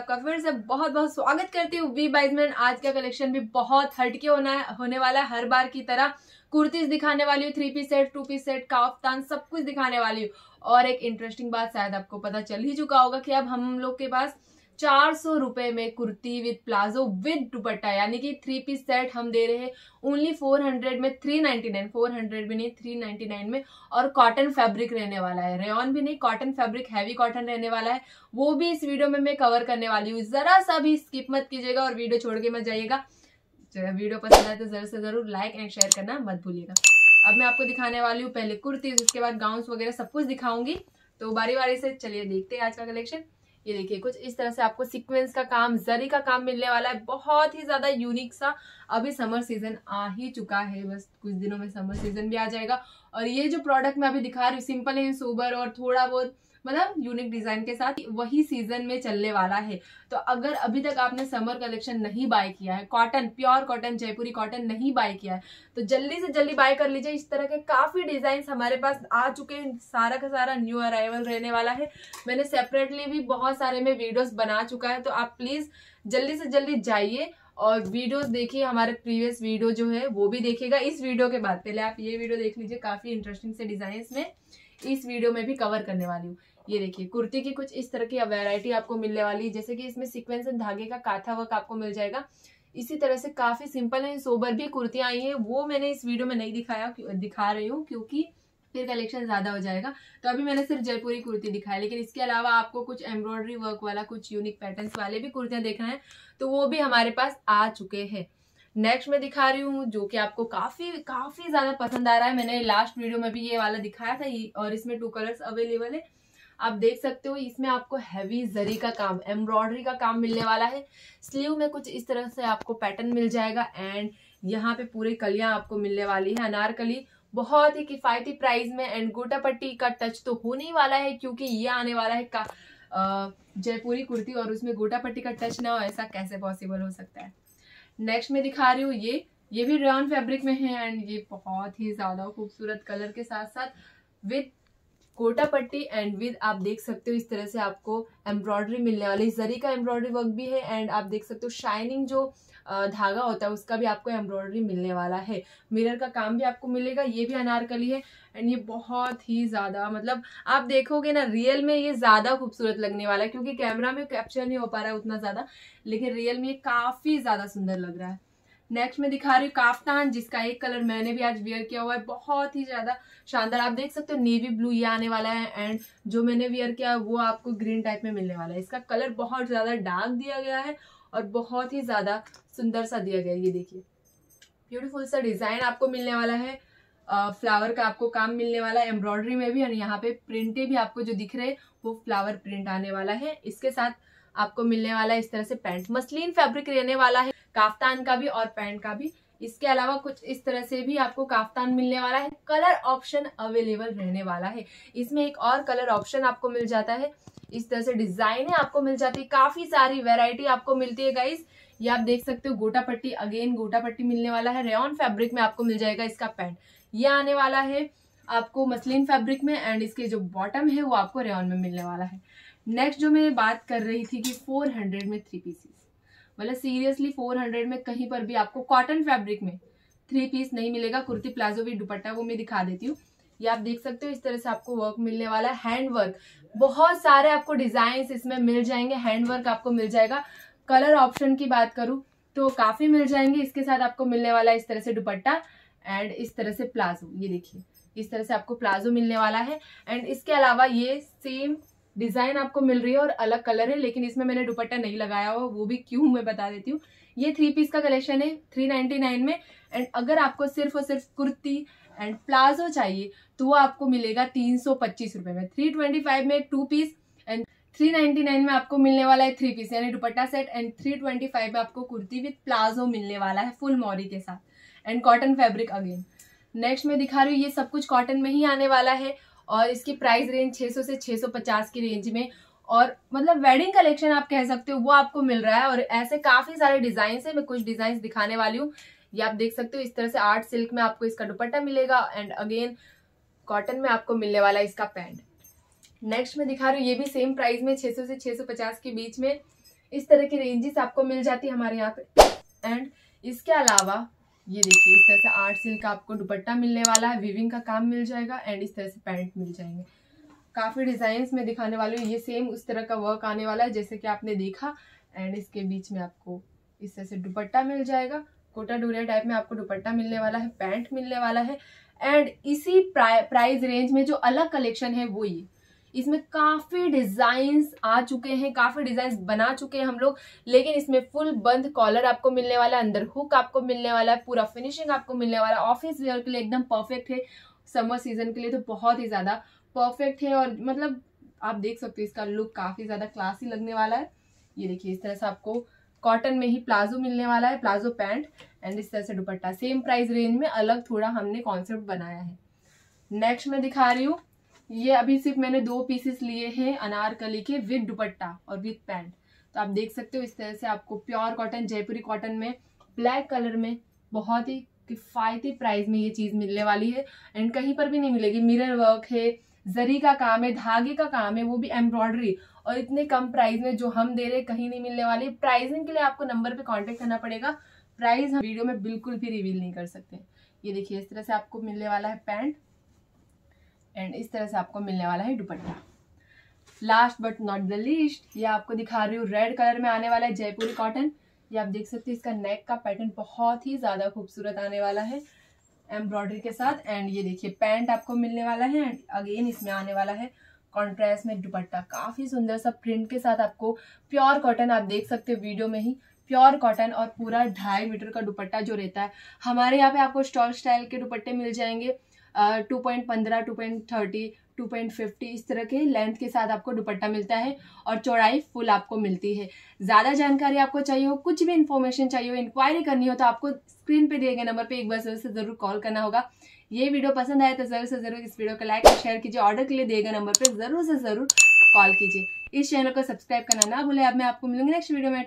आपका फिर से बहुत बहुत स्वागत करती हूँ वी बाइज बाइजमैन आज का कलेक्शन भी बहुत हटके होना होने वाला है हर बार की तरह। कुर्तीज दिखाने वाली हूँ three piece set two piece set kaftan सब कुछ दिखाने वाली हूँ। और एक इंटरेस्टिंग बात शायद आपको पता चल ही चुका होगा कि अब हम लोग के पास चार सौ रुपए में kurti with palazzo with dupatta, यानी कि थ्री पीस सेट हम दे रहे हैं। ओनली फोर हंड्रेड में three ninety nine four hundred भी नहीं थ्री नाइनटी नाइन में। और कॉटन फैब्रिक रहने वाला है। रेन भी नहीं कॉटन फैब्रिक हैवी कॉटन रहने वाला है। वो भी इस वीडियो में मैं कवर करने वाली हूँ। जरा सा भी स्किप मत कीजिएगा और वीडियो छोड़ के मत जाइएगा। वीडियो पसंद आए तो ज़रूर से ज़रूर लाइक एंड शेयर करना मत भूलिएगा। अब मैं आपको दिखाने वाली हूँ पहले कुर्ती उसके बाद गाउन वगैरह सब कुछ दिखाऊँगी। तो बारी बारी से चलिए देखते हैं आज का कलेक्शन ये देखिए, कुछ इस तरह से आपको सीक्वेंस का काम, जरी का काम मिलने वाला है। बहुत ही ज़्यादा यूनिक सा अभी समर सीज़न आ ही चुका है। बस कुछ दिनों में समर सीज़न भी आ जाएगा। और ये जो प्रोडक्ट मैं अभी दिखा रही हूँ सिंपल है सोबर और थोड़ा बहुत मतलब यूनिक डिज़ाइन के साथ वही सीज़न में चलने वाला है। तो अगर अभी तक आपने समर कलेक्शन नहीं बाय किया है cotton pure cotton Jaipuri cotton नहीं बाय किया है तो जल्दी से जल्दी बाय कर लीजिए। इस तरह के काफ़ी डिज़ाइन हमारे पास आ चुके हैं, सारा का सारा न्यू अराइवल रहने वाला है। मैंने सेपरेटली भी बहुत सारे में वीडियोस बना चुका है तो आप प्लीज़ जल्दी से जल्दी जाइए और वीडियोस देखिए। हमारे प्रीवियस वीडियो जो है, वो भी देखिएगा। इस वीडियो के बाद, पहले आप ये वीडियो देख लीजिए, काफ़ी इंटरेस्टिंग से डिज़ाइन में इस वीडियो में भी कवर करने वाली हूँ। ये देखिए, कुर्ती की कुछ इस तरह की वैरायटी आपको मिलने वाली है। जैसे कि इसमें सिक्वेंस एंड धागे का काथा वर्क आपको मिल जाएगा। इसी तरह से काफ़ी सिंपल एंड सोबर भी कुर्तियाँ आई हैं। वो मैंने इस वीडियो में नहीं दिखाया दिखा रही हूँ, क्योंकि फिर कलेक्शन ज़्यादा हो जाएगा। तो अभी मैंने सिर्फ़ जयपुरी कुर्ती दिखाई, लेकिन इसके अलावा आपको कुछ एम्ब्रॉयडरी वर्क वाला, कुछ यूनिक पैटर्न्स वाले भी कुर्तियाँ देखना है तो वो भी हमारे पास आ चुके हैं। नेक्स्ट मैं दिखा रही हूँ, जो कि आपको काफ़ी काफ़ी ज़्यादा पसंद आ रहा है। मैंने लास्ट वीडियो में भी ये वाला दिखाया था और इसमें टू कलर्स अवेलेबल है। आप देख सकते हो, इसमें आपको हैवी जरी का काम एम्ब्रॉयडरी का काम मिलने वाला है। स्लीव में कुछ इस तरह से आपको पैटर्न मिल जाएगा एंड यहाँ पे पूरी कलियाँ आपको मिलने वाली है अनारकली बहुत ही किफायती प्राइस में एंड गोटा पट्टी का टच तो होने ही वाला है, क्योंकि ये आने वाला है का जयपुरी कुर्ती और उसमें गोटा पट्टी का टच ना हो, ऐसा कैसे पॉसिबल हो सकता है? नेक्स्ट में दिखा रही हूँ ये ये भी रेन फैब्रिक में है एंड ये बहुत ही ज़्यादा खूबसूरत कलर के साथ साथ विथ कोटा पट्टी एंड विद आप देख सकते हो इस तरह से आपको एम्ब्रॉयडरी मिलने वाली जरी का एम्ब्रॉयडरी वर्क भी है एंड आप देख सकते हो शाइनिंग जो धागा होता है उसका भी आपको एम्ब्रॉयडरी मिलने वाला है। मिरर का काम भी आपको मिलेगा, ये भी अनारकली है एंड ये बहुत ही ज़्यादा मतलब आप देखोगे ना रियल में ये ज़्यादा खूबसूरत लगने वाला है क्योंकि कैमरा में कैप्चर नहीं हो पा रहा है उतना ज़्यादा, लेकिन रियल में ये काफ़ी ज़्यादा सुंदर लग रहा है। नेक्स्ट में दिखा रही हूँ काफ्तान, जिसका एक कलर मैंने भी आज वेयर किया हुआ है। बहुत ही ज़्यादा शानदार। आप देख सकते हो नेवी ब्लू ये आने वाला है एंड जो मैंने वेयर किया वो आपको ग्रीन टाइप में मिलने वाला है। इसका कलर बहुत ज़्यादा डार्क दिया गया है और बहुत ही ज़्यादा सुंदर सा दिया गया है। ये देखिए ब्यूटीफुल सा डिज़ाइन आपको मिलने वाला है। फ्लावर का आपको काम मिलने वाला है। एम्ब्रॉयडरी में भी और यहाँ पे प्रिंटे भी आपको जो दिख रहे हैं, वो फ्लावर प्रिंट आने वाला है। इसके साथ आपको मिलने वाला है इस तरह से पैंट मसलिन फैब्रिक रहने वाला है। काफ्तान का भी और पैंट का भी। इसके अलावा कुछ इस तरह से भी आपको काफ्तान मिलने वाला है। कलर ऑप्शन अवेलेबल रहने वाला है। इसमें एक और कलर ऑप्शन आपको मिल जाता है। इस तरह से डिज़ाइन है आपको मिल जाती है। काफ़ी सारी वेराइटी आपको मिलती है गाइस ये आप देख सकते हो, गोटा पट्टी। अगेन गोटा पट्टी मिलने वाला है। रेन फैब्रिक में आपको मिल जाएगा इसका पैंट। ये आने वाला है आपको मसलिन फैब्रिक में एंड इसके जो बॉटम है, वो आपको रेन में मिलने वाला है। नेक्स्ट जो मैं बात कर रही थी कि 400 में थ्री पीसेस मतलब सीरियसली 400 में कहीं पर भी आपको कॉटन फैब्रिक में थ्री पीस नहीं मिलेगा, कुर्ती, प्लाजो भी दुपट्टा, वो मैं दिखा देती हूँ। ये आप देख सकते हो, इस तरह से आपको वर्क मिलने वाला है। हैंड वर्क बहुत सारे आपको डिज़ाइन इसमें मिल जाएँगे हैंड वर्क आपको मिल जाएगा। कलर ऑप्शन की बात करूँ तो काफ़ी मिल जाएँगे, इसके साथ आपको मिलने वाला इस तरह से दुपट्टा एंड इस तरह से प्लाजो। ये देखिए, इस तरह से आपको प्लाजो मिलने वाला है। एंड इसके अलावा ये सेम डिज़ाइन आपको मिल रही है और अलग कलर है, लेकिन इसमें मैंने दुपट्टा नहीं लगाया हुआ, वो भी क्यों मैं बता देती हूँ। ये थ्री पीस का कलेक्शन है थ्री नाइनटी नाइन में एंड अगर आपको सिर्फ़ और सिर्फ़ कुर्ती एंड प्लाजो चाहिए तो वो आपको मिलेगा तीन सौ पच्चीस रुपए में। थ्री ट्वेंटी फाइव में two piece and three ninety nine में आपको मिलने वाला है थ्री पीस यानी dupatta set and three twenty five में आपको कुर्ती विथ प्लाजो मिलने वाला है फुल मॉरी के साथ। And cotton fabric again next में दिखा रही हूँ, ये सब कुछ कॉटन में ही आने वाला है और इसकी प्राइस रेंज 600 से 650 की रेंज में और मतलब वेडिंग कलेक्शन आप कह सकते हो, वो आपको मिल रहा है और ऐसे काफ़ी सारे डिज़ाइन है, मैं कुछ डिज़ाइन दिखाने वाली हूँ। ये आप देख सकते हो, इस तरह से आर्ट सिल्क में आपको इसका दुपट्टा मिलेगा एंड अगेन कॉटन में आपको मिलने वाला इसका पैंट नेक्स्ट में दिखा रही हूँ, ये भी सेम प्राइस में 600 से 650 के बीच में इस तरह की रेंजेस आपको मिल जाती है हमारे यहाँ पे। एंड इसके अलावा ये देखिए, इस तरह से आर्ट सिल्क का आपको दुपट्टा मिलने वाला है विविंग का काम मिल जाएगा एंड इस तरह से पैंट मिल जाएँगे। काफ़ी डिज़ाइन में दिखाने वाले ये सेम उस तरह का वर्क आने वाला है जैसे कि आपने देखा एंड इसके बीच में आपको इस तरह से दुपट्टा मिल जाएगा। कोटा डोरिया टाइप में आपको दुपट्टा मिलने वाला है पैंट मिलने वाला है एंड इसी प्राइस रेंज में जो अलग कलेक्शन है वो ये। इसमें काफ़ी डिज़ाइन आ चुके हैं, काफ़ी डिज़ाइन बना चुके हैं हम लोग, लेकिन इसमें फुल बंद कॉलर आपको मिलने वाला है, अंदर हुक आपको मिलने वाला है, पूरा फिनिशिंग आपको मिलने वाला है। ऑफ़िस वेयर के लिए एकदम परफेक्ट है। समर सीज़न के लिए तो बहुत ही ज़्यादा परफेक्ट है और मतलब आप देख सकते हो इसका लुक काफ़ी ज़्यादा क्लासी लगने वाला है। ये देखिए, इस तरह से आपको कॉटन में ही प्लाजो मिलने वाला है, प्लाजो पैंट एंड इस तरह से दुपट्टा। सेम प्राइस रेंज में अलग थोड़ा हमने कॉन्सेप्ट बनाया है। नेक्स्ट मैं दिखा रही हूँ। ये अभी सिर्फ़ मैंने दो पीसेस लिए हैं, अनारकली के विद दुपट्टा और विद पैंट तो आप देख सकते हो इस तरह से आपको प्योर कॉटन जयपुरी कॉटन में ब्लैक कलर में बहुत ही किफ़ायती प्राइस में ये चीज़ मिलने वाली है. एंड कहीं पर भी नहीं मिलेगी. मिरर वर्क है, जरी का काम है, धागे का काम है, वो भी एम्ब्रॉयडरी और इतने कम प्राइस में जो हम दे रहे कहीं नहीं मिलने वाली प्राइसिंग के लिए आपको नंबर पे कांटेक्ट करना पड़ेगा. प्राइस हम वीडियो में बिल्कुल भी रिवील नहीं कर सकते. ये देखिए, इस तरह से आपको मिलने वाला है पैंट एंड इस तरह से आपको मिलने वाला है dupatta. Last but not the least ये आपको दिखा रही हूँ रेड कलर में आने वाला है जयपुरी कॉटन ये आप देख सकते हैं इसका नेक का पैटर्न बहुत ही ज़्यादा खूबसूरत आने वाला है एम्ब्रॉयडरी के साथ। एंड ये देखिए पैंट आपको मिलने वाला है एंड अगेन इसमें आने वाला है। कॉन्ट्रास्ट में दुपट्टा काफ़ी सुंदर सा प्रिंट के साथ आपको प्योर कॉटन आप देख सकते हो वीडियो में ही। प्योर कॉटन और पूरा ढाई मीटर का दुपट्टा जो रहता है। हमारे यहाँ पे आपको स्टॉल स्टाइल के दुपट्टे मिल जाएँगे। टू पॉइंट पंद्रह two point thirty two point fifty इस तरह के लेंथ के साथ आपको दुपट्टा मिलता है और चौड़ाई फुल आपको मिलती है। ज़्यादा जानकारी आपको चाहिए हो, कुछ भी इन्फॉर्मेशन चाहिए हो इंक्वायरी करनी हो तो आपको स्क्रीन पे दिए गए नंबर पे एक बार ज़रूर से ज़रूर कॉल करना होगा। ये वीडियो पसंद आए तो ज़रूर से ज़रूर इस वीडियो को लाइक और शेयर कीजिए। ऑर्डर के लिए दिए गए नंबर पर ज़रूर से ज़रूर कॉल कीजिए। इस चैनल को सब्सक्राइब करना ना भूले। अब मैं आपको मिलूँगी नेक्स्ट वीडियो में।